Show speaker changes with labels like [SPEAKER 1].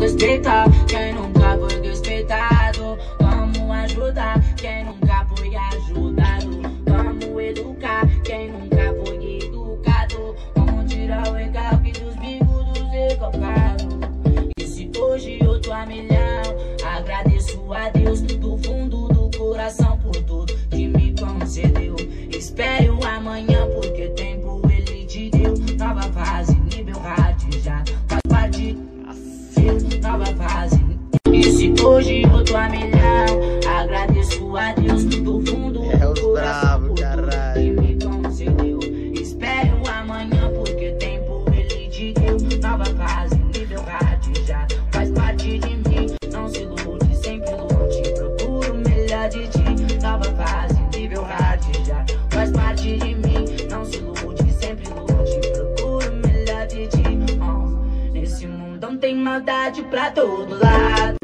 [SPEAKER 1] Respeitar quem nunca foi respeitado. Vamos ajudar quem nunca foi ajudado. Vamos educar quem nunca foi educado. Vamos tirar o recalque dos bicos dos recalcados. E se hoje eu tô a milhão, agradeço a Deus de ti. Nova fase, nível rádio já faz parte de mim. Não se ilude, sempre lute. Procuro melhor de ti. Oh, nesse mundão tem maldade pra todo lado.